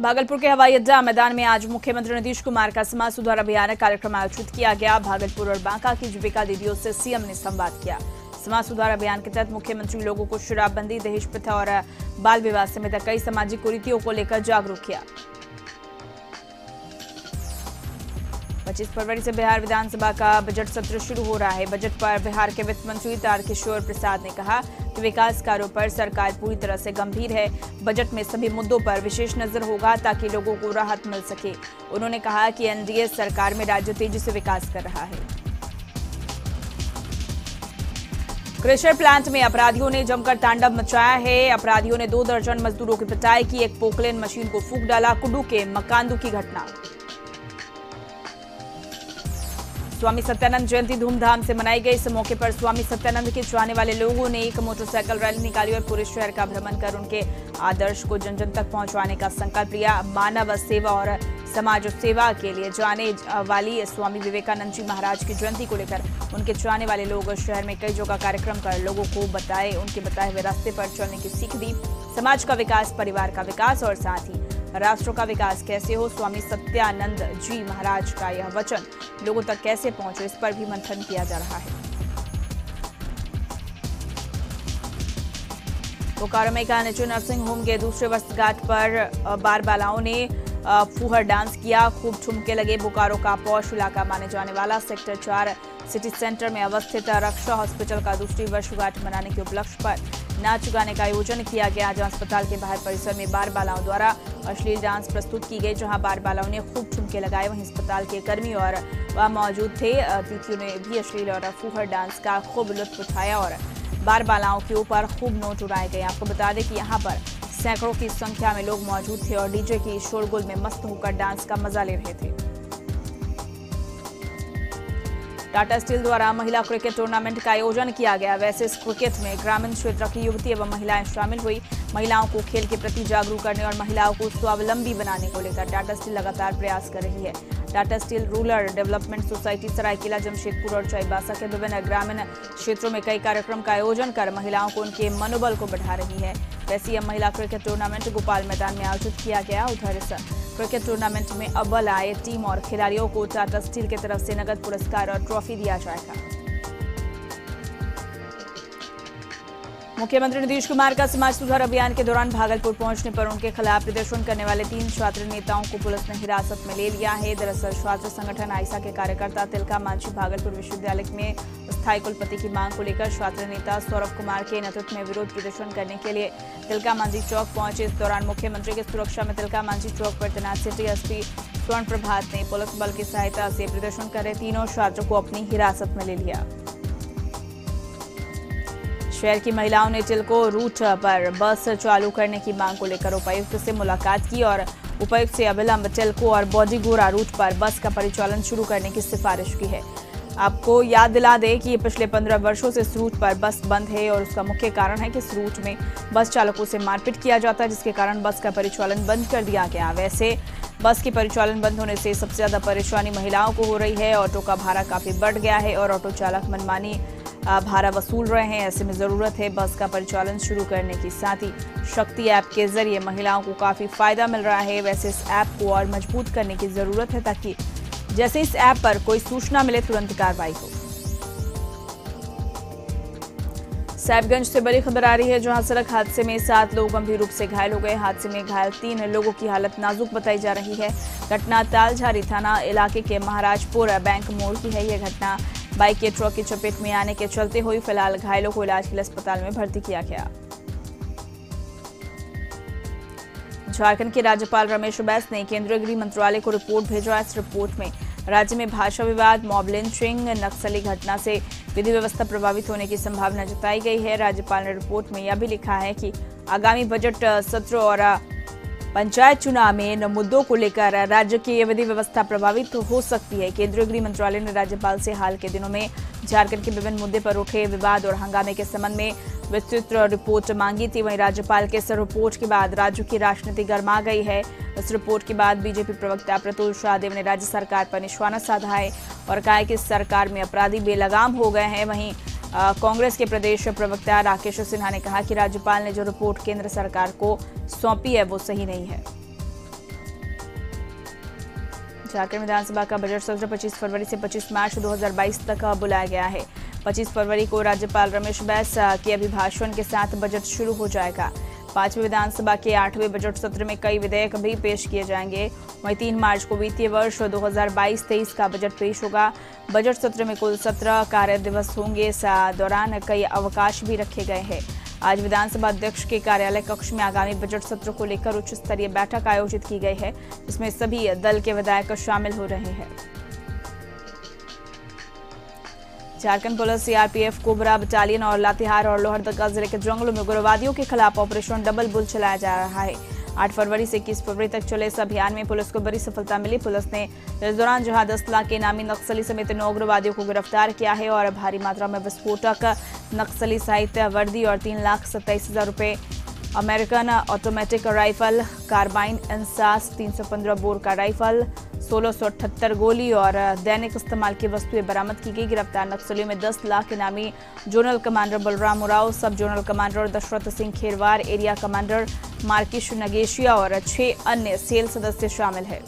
भागलपुर के हवाई अड्डा मैदान में आज मुख्यमंत्री नीतीश कुमार का समाज सुधार अभियान कार्यक्रम आयोजित किया गया। भागलपुर और बांका की जीविका दीदियों से सीएम ने संवाद किया। समाज सुधार अभियान के तहत मुख्यमंत्री लोगों को शराबबंदी, दहेज प्रथा और बाल विवाह समेत कई सामाजिक कुरीतियों को लेकर जागरूक किया। 25 फरवरी से बिहार विधानसभा का बजट सत्र शुरू हो रहा है। बजट पर बिहार के वित्त मंत्री तारकिशोर प्रसाद ने कहा कि विकास कार्यों पर सरकार पूरी तरह से गंभीर है। बजट में सभी मुद्दों पर विशेष नज़र होगा ताकि लोगों को राहत मिल सके। उन्होंने कहा कि एनडीए सरकार में राज्य तेज़ी से विकास कर रहा है। क्रेशर प्लांट में अपराधियों ने जमकर तांडव मचाया है। अपराधियों ने दो दर्जन मजदूरों की पिटाई की। एक पोकलेन मशीन को फूक डाला। कुडू के मकांदू की घटना। स्वामी सत्यानंद जयंती धूमधाम से मनाई गई। इस मौके पर स्वामी सत्यानंद के चाहने वाले लोगों ने एक मोटरसाइकिल रैली निकाली और पूरे शहर का भ्रमण कर उनके आदर्श को जन जन तक पहुँचाने का संकल्प लिया। मानव सेवा और समाज सेवा के लिए जाने वाली स्वामी विवेकानंद जी महाराज की जयंती को लेकर उनके चाहने वाले लोग शहर में कई जगह कार्यक्रम कर लोगों को बताए। उनके बताए हुए रास्ते पर चलने की सीख दी। समाज का विकास, परिवार का विकास और साथ ही राष्ट्र का विकास कैसे हो? स्वामी सत्यानंद जी महाराज का यह वचन लोगों तक कैसे पहुँचे, इस पर भी मंथन किया जा रहा है। बोकारो में कानेचू नर्सिंग होम के दूसरे वर्षगांठ पर बार बालाओं ने फूहर डांस किया। खूब ठुमके लगे बोकारो का पौष इलाका माने जाने वाला सेक्टर चार सिटी सेंटर में अवस्थित रक्षा हॉस्पिटल का दूसरी वर्षगांठ मनाने के उपलक्ष्य पर नाच गाने का आयोजन किया गया। जहाँ अस्पताल के बाहर परिसर में बार बालाओं द्वारा अश्लील डांस प्रस्तुत की गई, जहाँ बार बालाओं ने खूब ठुमके लगाए। वहीं अस्पताल के कर्मी और वहाँ मौजूद थे। अतिथियों ने भी अश्लील और फूहर डांस का खूब लुत्फ उठाया और बार बालाओं के ऊपर खूब नोट उड़ाए गए। आपको बता दें कि यहाँ पर सैकड़ों की संख्या में लोग मौजूद थे और डीजे की शोरगुल में मस्त होकर डांस का मज़ा ले रहे थे। टाटा स्टील द्वारा महिला क्रिकेट टूर्नामेंट का आयोजन किया गया। वैसे इस क्रिकेट में ग्रामीण क्षेत्र की युवती एवं महिलाएँ शामिल हुई। महिलाओं को खेल के प्रति जागरूक करने और महिलाओं को स्वावलंबी बनाने को लेकर टाटा स्टील लगातार प्रयास कर रही है। Tata steel rural development society Saraikela Jamshedpur और चाईबासा के विभिन्न ग्रामीण क्षेत्रों में कई कार्यक्रम का आयोजन कर महिलाओं को उनके मनोबल को बढ़ा रही है। वैसे महिला क्रिकेट टूर्नामेंट गोपाल मैदान में आयोजित किया गया। उधर क्रिकेट टूर्नामेंट में अव्वल आए टीम और खिलाड़ियों को टाटा स्टील की तरफ़ से नगद पुरस्कार और ट्रॉफी दिया जाएगा। मुख्यमंत्री नीतीश कुमार का समाज सुधार अभियान के दौरान भागलपुर पहुँचने पर उनके खिलाफ प्रदर्शन करने वाले तीन छात्र नेताओं को पुलिस ने हिरासत में ले लिया है। दरअसल छात्र संगठन आयसा के कार्यकर्ता तिलका मांझी भागलपुर विश्वविद्यालय में स्थायी कुलपति की मांग को लेकर छात्र नेता सौरभ कुमार के नेतृत्व में विरोध प्रदर्शन करने के लिए तिलका मांझी चौक पहुँचे। इस दौरान मुख्यमंत्री की सुरक्षा में तिलका मांझी चौक पर तैनात सिटी एसपी स्वर्ण प्रभात ने पुलिस बल की सहायता से प्रदर्शन कर। रहे तीनों छात्रों को अपनी हिरासत में ले लिया। शहर की महिलाओं ने टिल्को रूट पर बस चालू करने की मांग को लेकर उपायुक्त से मुलाकात की और उपायुक्त से अविलंब टिल्को और बॉडीगोरा रूट पर बस का परिचालन शुरू करने की सिफारिश की है। आपको याद दिला दें कि पिछले पंद्रह वर्षों से इस रूट पर बस बंद है और उसका मुख्य कारण है कि इस रूट में बस चालकों से मारपीट किया जाता है, जिसके कारण बस का परिचालन बंद कर दिया गया। वैसे, बस के परिचालन बंद होने से सबसे ज़्यादा परेशानी महिलाओं को हो रही है। ऑटो का भाड़ा काफ़ी बढ़ गया है और ऑटो चालक मनमानी भाड़ा वसूल रहे हैं, ऐसे में ज़रूरत है बस का परिचालन शुरू करने की। साथ ही शक्ति ऐप के ज़रिए महिलाओं को काफ़ी फ़ायदा मिल रहा है। वैसे इस ऐप को और मज़बूत करने की ज़रूरत है ताकि जैसे इस ऐप पर कोई सूचना मिले, तुरंत कार्रवाई हो। साहिबगंज से बड़ी खबर आ रही है, जहाँ सड़क हादसे में सात लोग गंभीर रूप से घायल हो गए। हादसे में घायल तीन लोगों की हालत नाजुक बताई जा रही है। घटना तालझारी थाना इलाके के महाराजपुर बैंक मोड़ की है। यह घटना बाइक के ट्रक की चपेट में आने के चलते हुई फ़िलहाल घायलों को इलाज के लिए अस्पताल में भर्ती किया गया। झारखंड के राज्यपाल रमेश बैस ने केंद्रीय गृह मंत्रालय को रिपोर्ट भेजा। इस रिपोर्ट में राज्य में भाषा विवाद मॉब लिंचिंग नक्सली घटना से विधि व्यवस्था प्रभावित होने की संभावना जताई गई है। राज्यपाल ने रिपोर्ट में यह भी लिखा है कि आगामी बजट सत्र और पंचायत चुनाव में इन मुद्दों को लेकर राज्य की विधि व्यवस्था प्रभावित हो सकती है। केंद्रीय गृह मंत्रालय ने राज्यपाल से हाल के दिनों में झारखंड के विभिन्न मुद्दे पर उठे विवाद और हंगामे के संबंध में विस्तृत रिपोर्ट मांगी थी। वहीं राज्यपाल के इस रिपोर्ट के बाद राज्य की राजनीति गर्मा गई है। इस रिपोर्ट के बाद बीजेपी प्रवक्ता प्रतुल शाहदेव ने राज्य सरकार पर निशाना साधा है और कहा कि सरकार में अपराधी बेलगाम हो गए हैं। वहीं कांग्रेस के प्रदेश प्रवक्ता राकेश सिन्हा ने कहा कि राज्यपाल ने जो रिपोर्ट केंद्र सरकार को सौंपी है, वो सही नहीं है। झारखंड विधानसभा का बजट सत्र 25 फरवरी से 25 मार्च 2022 तक बुलाया गया है। 25 फरवरी को राज्यपाल रमेश बैस के अभिभाषण के साथ बजट शुरू हो जाएगा। पाँचवें विधानसभा के आठवें बजट सत्र में कई विधेयक भी पेश किए जाएँगे। वहीं तीन मार्च को वित्तीय वर्ष 2022-23 का बजट पेश होगा। बजट सत्र में कुल सत्रह कार्य दिवस होंगे। इस दौरान कई अवकाश भी रखे गए हैं। आज विधानसभा अध्यक्ष के कार्यालय कक्ष में आगामी बजट सत्र को लेकर उच्च स्तरीय बैठक आयोजित की गई है, जिसमें सभी दल के विधायक शामिल हो रहे हैं। Jharkhand police CRPF cobra battalion और लातेहार और लोहरदगा ज़िले के जंगलों में उग्रवादियों के खिलाफ ऑपरेशन डबल बुल चलाया जा रहा है। आठ फरवरी से इक्कीस फरवरी तक चले इस अभियान में पुलिस को बड़ी सफलता मिली। पुलिस ने इस दौरान जहाँ दस लाख के नामी नक्सली समेत नौ उग्रवादियों को गिरफ़्तार किया है और भारी मात्रा में विस्फोटक, नक्सली साहित्य वर्दी और तीन लाख सत्ताईस हज़ार रुपये American automatic rifle, carbine INSAS 315 bore का राइफल, सोलह गोली और दैनिक इस्तेमाल की वस्तुएँ बरामद की गई। गिरफ़्तार नक्सलियों में 10 लाख इनामी जोनल कमांडर बलराम उराव, सब zonal commander Dashrath Singh Kherwar, area commander Markish Nagesia और छह अन्य सेल सदस्य शामिल है।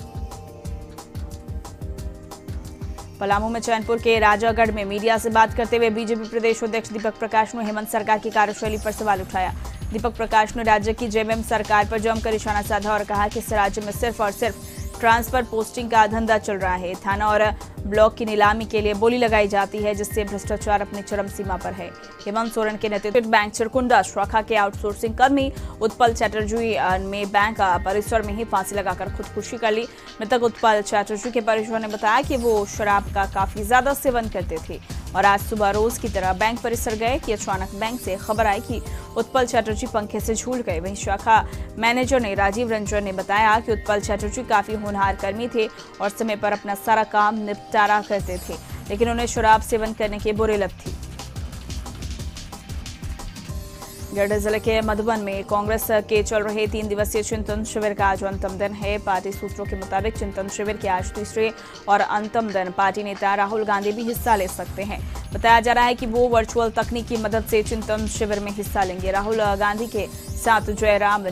पलामू में चैनपुर के राजागढ़ में मीडिया से बात करते हुए बीजेपी प्रदेश अध्यक्ष दीपक प्रकाश ने हेमंत सरकार की कार्यशैली पर सवाल उठाया। दीपक प्रकाश ने राज्य की जेएमएम सरकार पर जमकर निशाना साधा और कहा कि इस राज्य में सिर्फ़ और सिर्फ़ ट्रांसफ़र पोस्टिंग का धंधा चल रहा है। थाना और ब्लॉक की नीलामी के लिए बोली लगाई जाती है, जिससे भ्रष्टाचार अपनी चरम सीमा पर है। हेमंत सोरेन के नेतृत्व बैंक चिरकुंडा शाखा के आउटसोर्सिंग कर्मी उत्पल चैटर्जी में बैंक परिसर में ही फांसी लगाकर खुदकुशी कर ली। मृतक उत्पल चैटर्जी के परिजनों ने बताया कि वो शराब का काफ़ी ज़्यादा सेवन करते थे और आज सुबह रोज की तरह बैंक परिसर गए कि अचानक बैंक से खबर आई कि उत्पल चैटर्जी पंखे से झूल गए। वहीं शाखा मैनेजर ने राजीव रंजन ने बताया कि उत्पल चैटर्जी काफ़ी होनहार कर्मी थे और समय पर अपना सारा काम निपटारा करते थे, लेकिन उन्हें शराब सेवन करने की बुरी लत थी। गढ़ ज़िले के मधुबन में कांग्रेस के चल रहे तीन दिवसीय चिंतन शिविर का आज अंतिम दिन है। पार्टी सूत्रों के मुताबिक चिंतन शिविर के आज तीसरे और अंतिम दिन पार्टी नेता राहुल गांधी भी हिस्सा ले सकते हैं। बताया जा रहा है कि वो वर्चुअल तकनीक की मदद से चिंतन शिविर में हिस्सा लेंगे। राहुल गांधी के साथ जयराम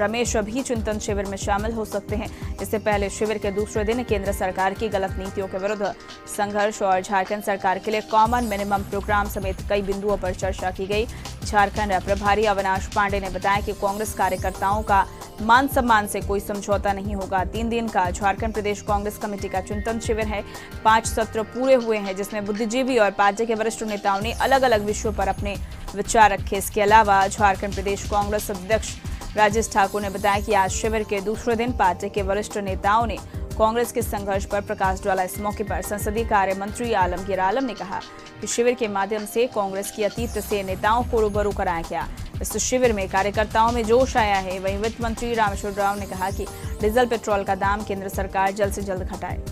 रमेश भी चिंतन शिविर में शामिल हो सकते हैं। इससे पहले शिविर के दूसरे दिन केंद्र सरकार की गलत नीतियों के विरुद्ध संघर्ष और झारखंड सरकार के लिए कॉमन मिनिमम प्रोग्राम समेत कई बिंदुओं पर चर्चा की गई। झारखंड प्रभारी अविनाश पांडे ने बताया कि कांग्रेस कार्यकर्ताओं का मान सम्मान से कोई समझौता नहीं होगा। तीन दिन का झारखंड प्रदेश कांग्रेस कमेटी का चिंतन शिविर है। पाँच सत्र पूरे हुए हैं, जिसमें बुद्धिजीवी और पार्टी के वरिष्ठ नेताओं ने अलग अलग विषयों पर अपने विचार रखे। इसके अलावा झारखंड प्रदेश कांग्रेस अध्यक्ष राजेश ठाकुर ने बताया कि आज शिविर के दूसरे दिन पार्टी के वरिष्ठ नेताओं ने कांग्रेस के संघर्ष पर प्रकाश डाला। इस मौके पर संसदीय कार्य मंत्री आलमगीर आलम ने कहा कि शिविर के माध्यम से कांग्रेस की अतीत से नेताओं को रूबरू कराया गया। इस शिविर में कार्यकर्ताओं में जोश आया है। वहीं वित्त मंत्री रामेश्वर राव ने कहा कि डीजल पेट्रोल का दाम केंद्र सरकार जल्द से जल्द घटाए।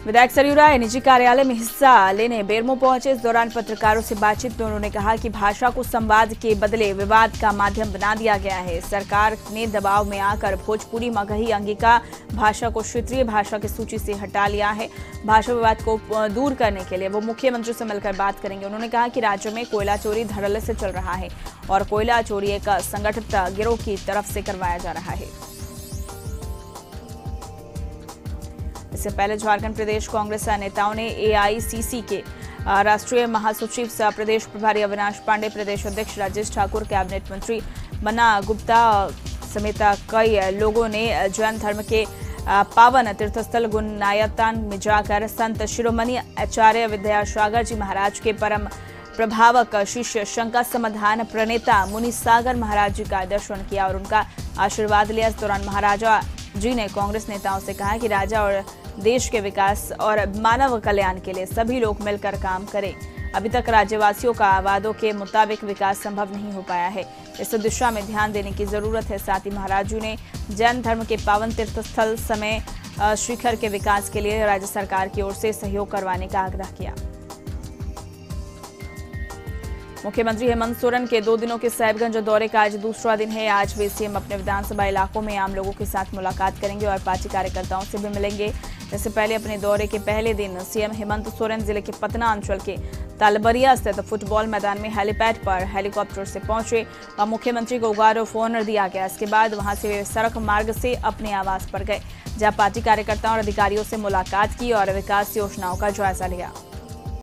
विधायक सरयू राय, निजी कार्यालय में हिस्सा लेने बेरमो पहुँचे। इस दौरान पत्रकारों से बातचीत में उन्होंने कहा कि भाषा को संवाद के बदले विवाद का माध्यम बना दिया गया है। सरकार ने दबाव में आकर भोजपुरी मगही अंगिका भाषा को क्षेत्रीय भाषा की सूची से हटा लिया है। भाषा विवाद को दूर करने के लिए वो मुख्यमंत्री से मिलकर बात करेंगे। उन्होंने कहा कि राज्य में कोयला चोरी धड़ल्ले से चल रहा है और कोयला चोरी एक संगठित गिरोह की तरफ़ से करवाया जा रहा है। इससे पहले झारखंड प्रदेश कांग्रेस नेताओं ने एआईसीसी के राष्ट्रीय महासचिव सह प्रदेश प्रभारी अविनाश पांडे, प्रदेश अध्यक्ष राजेश ठाकुर, कैबिनेट मंत्री मना गुप्ता समेत कई लोगों ने जैन धर्म के पावन तीर्थस्थल गुनायतन में जाकर संत शिरोमणि आचार्य विद्यासागर जी महाराज के परम प्रभावक शिष्य शंका समाधान प्रणेता मुनि सागर महाराज जी का दर्शन किया और उनका आशीर्वाद लिया। इस दौरान महाराजा जी ने कांग्रेस नेताओं से कहा कि राजा और देश के विकास और मानव कल्याण के लिए सभी लोग मिलकर काम करें। अभी तक राज्यवासियों का वादों के मुताबिक विकास संभव नहीं हो पाया है। इस दिशा में ध्यान देने की ज़रूरत है। साथ ही महाराजू ने जैन धर्म के पावन तीर्थ स्थल समय शिखर के विकास के लिए राज्य सरकार की ओर से सहयोग करवाने का आग्रह किया। मुख्यमंत्री हेमंत सोरेन के दो दिनों के साहिबगंज दौरे का आज दूसरा दिन है। आज वे सीएम अपने विधानसभा इलाकों में आम लोगों के साथ मुलाकात करेंगे और पार्टी कार्यकर्ताओं से भी मिलेंगे। इससे पहले अपने दौरे के पहले दिन सीएम हेमंत सोरेन ज़िले के पतना अंचल के तालबरिया स्थित फुटबॉल मैदान में हेलीपैड पर हेलीकॉप्टर से पहुँचे और मुख्यमंत्री को गौरव ऑनर दिया गया। इसके बाद वहाँ से वे सड़क मार्ग से अपने आवास पर गए। जहाँ पार्टी कार्यकर्ताओं और अधिकारियों से मुलाकात की और विकास योजनाओं का जायजा लिया।